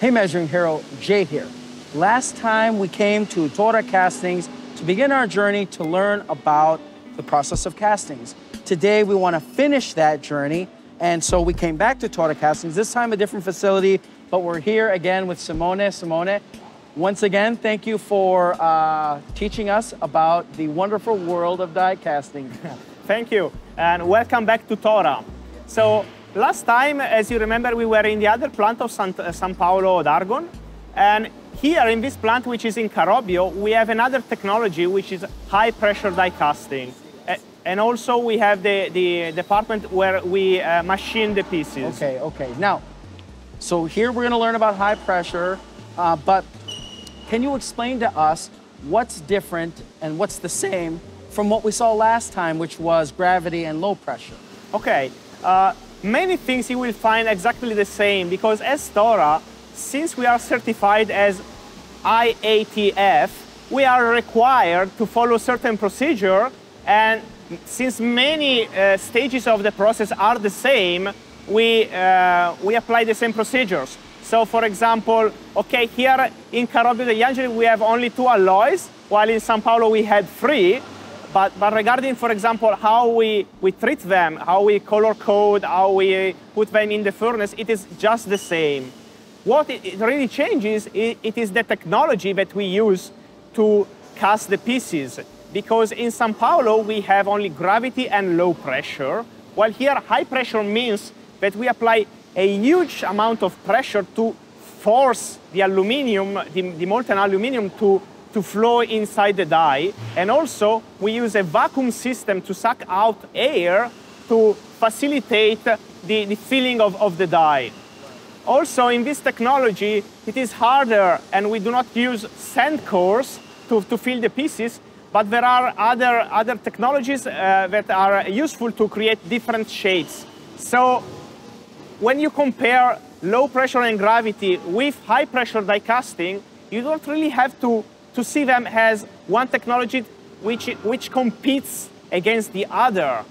Hey Measuring Hero, Jay here. Last time we came to Toora Castings to begin our journey to learn about the process of castings. Today we want to finish that journey and so we came back to Toora Castings, this time a different facility, but we're here again with Simone. Simone, once again, thank you for uh, teaching us about the wonderful world of die casting. Thank you, and welcome back to Toora. So last time, as you remember, we were in the other plant of San, uh, San Paolo d'Argon, and here in this plant, which is in Carobbio, we have another technology, which is high pressure die casting. Uh, and also we have the, the department where we uh, machine the pieces. Okay, okay. Now, so here we're gonna learn about high pressure, uh, but can you explain to us what's different and what's the same from what we saw last time, which was gravity and low pressure? Okay, uh, many things you will find exactly the same because as Toora, since we are certified as IATF, we are required to follow certain procedure and since many uh, stages of the process are the same, we, uh, we apply the same procedures. So for example, okay, here in Carobbio de Angeli we have only two alloys, while in Sao Paulo we had three. But, but regarding, for example, how we, we treat them, how we color code, how we uh, put them in the furnace, it is just the same. What it, really changes, it, is the technology that we use to cast the pieces. Because in San Paolo, we have only gravity and low pressure, while here high pressure means that we apply a huge amount of pressure to force the aluminium, the, the molten aluminium to, to flow inside the die. And also we use a vacuum system to suck out air to facilitate the, the filling of, of the die. Also in this technology, it is harder and we do not use sand cores to, to fill the pieces, but there are other, other technologies uh, that are useful to create different shapes. So when you compare low pressure and gravity with high pressure die casting, you don't really have to, to see them as one technology which, which competes against the other.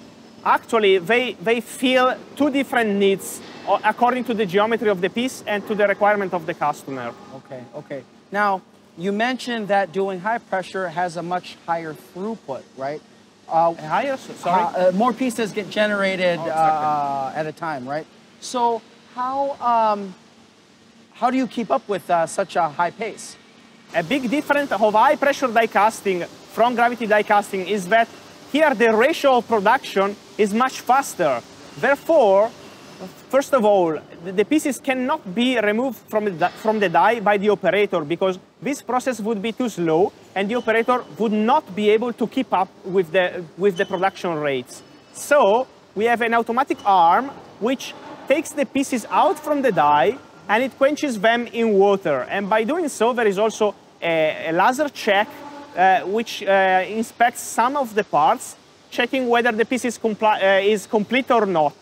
Actually, they, they fill two different needs according to the geometry of the piece and to the requirement of the customer. Okay, okay. Now, you mentioned that doing high pressure has a much higher throughput, right? Uh, higher, sorry? Uh, more pieces get generated oh, exactly. uh, at a time, right? So how, um, how do you keep up with uh, such a high pace? A big difference of high pressure die casting from gravity die casting is that here the ratio of production is much faster. Therefore, first of all, the pieces cannot be removed from the, from the die by the operator because this process would be too slow and the operator would not be able to keep up with the, with the production rates. So we have an automatic arm which takes the pieces out from the die and it quenches them in water. And by doing so, there is also a, a laser check uh, which uh, inspects some of the parts, checking whether the piece is, uh, is complete or not.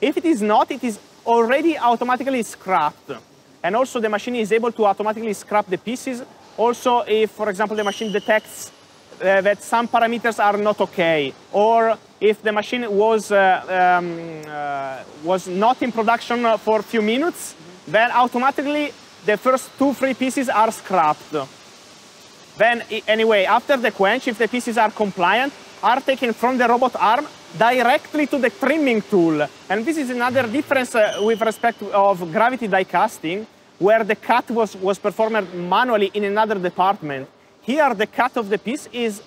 If it is not, it is already automatically scrapped. And also the machine is able to automatically scrap the pieces. Also, if, for example, the machine detects uh, that some parameters are not okay, or if the machine was, uh, um, uh, was not in production for a few minutes, then automatically the first two, three pieces are scrapped. Then, anyway, after the quench, if the pieces are compliant, are taken from the robot arm directly to the trimming tool. And this is another difference uh, with respect of gravity die casting, where the cut was, was performed manually in another department. Here, the cut of the piece is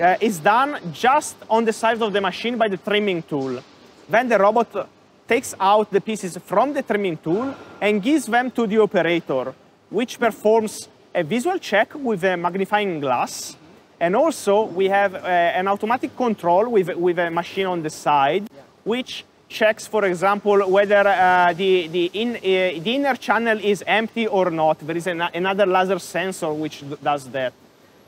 uh, is done just on the side of the machine by the trimming tool. Then the robot takes out the pieces from the trimming tool and gives them to the operator, which performs a visual check with a magnifying glass. And also we have uh, an automatic control with, with a machine on the side, which checks, for example, whether uh, the, the, in, uh, the inner channel is empty or not. There is an, another laser sensor which does that.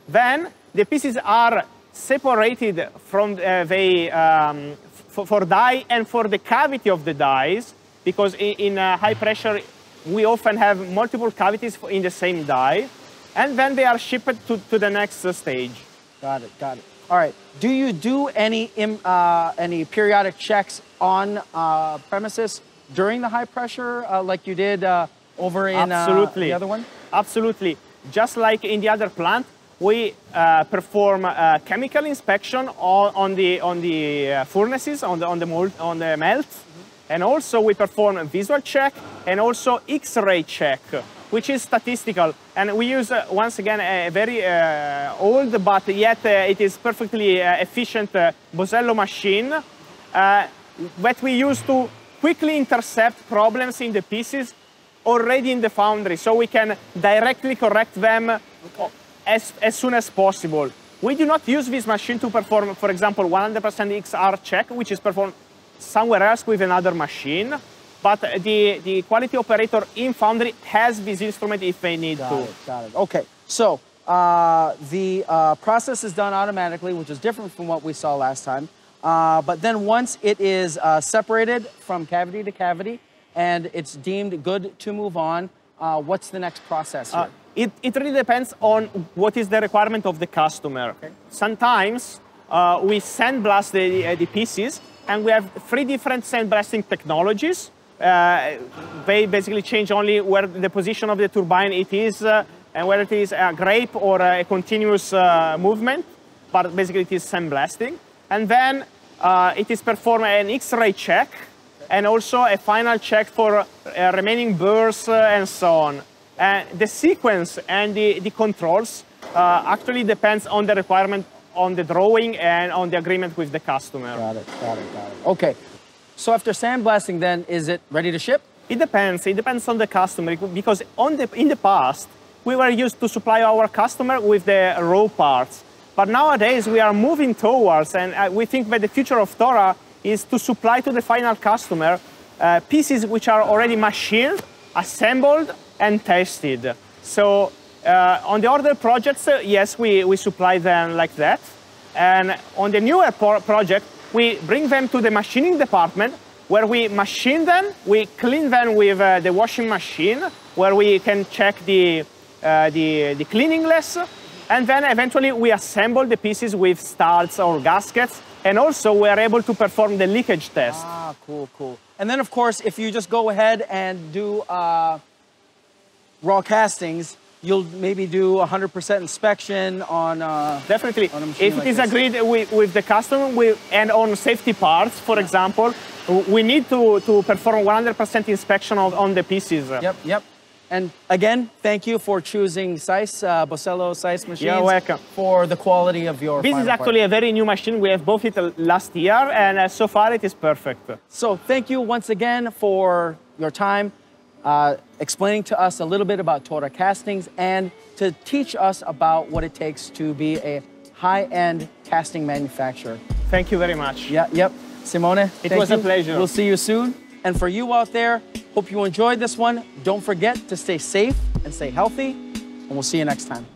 Then the pieces are separated from uh, the, um, for for die and for the cavity of the dies, because in, in uh, high pressure, we often have multiple cavities in the same die, and then they are shipped to, to the next uh, stage. Got it, got it. All right, do you do any, uh, any periodic checks on uh, premises during the high pressure, uh, like you did over in uh, Absolutely. the other one? Absolutely. Just like in the other plant, we uh, perform uh, chemical inspection on, on the on the uh, furnaces, on the on the mold, on the melts, and also we perform a visual check and also X-ray check, which is statistical. And we use uh, once again a very uh, old, but yet uh, it is perfectly uh, efficient uh, Bosello machine uh, that we use to quickly intercept problems in the pieces already in the foundry, so we can directly correct them as, as soon as possible. We do not use this machine to perform, for example, 100% XR check, which is performed somewhere else with another machine. But the, the quality operator in foundry has this instrument if they need Got to. it, got it. Okay, so uh, the uh, process is done automatically, which is different from what we saw last time. Uh, but then once it is uh, separated from cavity to cavity and it's deemed good to move on, uh, what's the next process? Uh, it, it really depends on what is the requirement of the customer. Sometimes uh, we sandblast the, the pieces and we have three different sandblasting technologies. Uh, they basically change only where the position of the turbine it is uh, and whether it is a grape or a continuous uh, movement, but basically it is sandblasting. And then uh, it is performed an X-ray check and also a final check for uh, remaining burrs uh, and so on. Uh, the sequence and the, the controls uh, actually depends on the requirement on the drawing and on the agreement with the customer. got it, got it, got it. Okay, so after sandblasting then, is it ready to ship? It depends. It depends on the customer because on the, in the past we were used to supply our customer with the raw parts, but nowadays we are moving towards, and we think that the future of Toora is to supply to the final customer uh, pieces which are already machined, assembled, and tested. So uh, on the order projects, uh, yes, we, we supply them like that. And on the newer pro- project, we bring them to the machining department where we machine them, we clean them with uh, the washing machine, where we can check the, uh, the, the cleaningless, and then eventually we assemble the pieces with studs or gaskets, and also we are able to perform the leakage test. Ah, cool, cool. And then, of course, if you just go ahead and do uh, raw castings, you'll maybe do 100% inspection on. Uh, Definitely. on If like it is this. agreed with, with the customer we, and on safety parts, for example, we need to, to perform 100% inspection of, on the pieces. Yep, yep. And again, thank you for choosing ZEISS, uh, Bosello ZEISS machines. You're welcome. For the quality of your. This is actually part. a very new machine. We have bought it last year, and uh, so far it is perfect. So thank you once again for your time, uh, explaining to us a little bit about Toora Castings and to teach us about what it takes to be a high-end casting manufacturer. Thank you very much. Yeah, yep. Simone, It was a pleasure. We'll see you soon. And for you out there, hope you enjoyed this one. Don't forget to stay safe and stay healthy, and we'll see you next time.